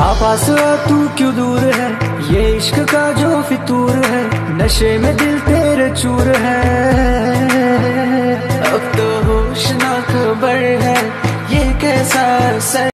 आपास तू क्यों दूर है? ये इश्क का जो फितूर है, नशे में दिल तेरे चूर है। अब तो होश ना खबर है, ये कैसा सर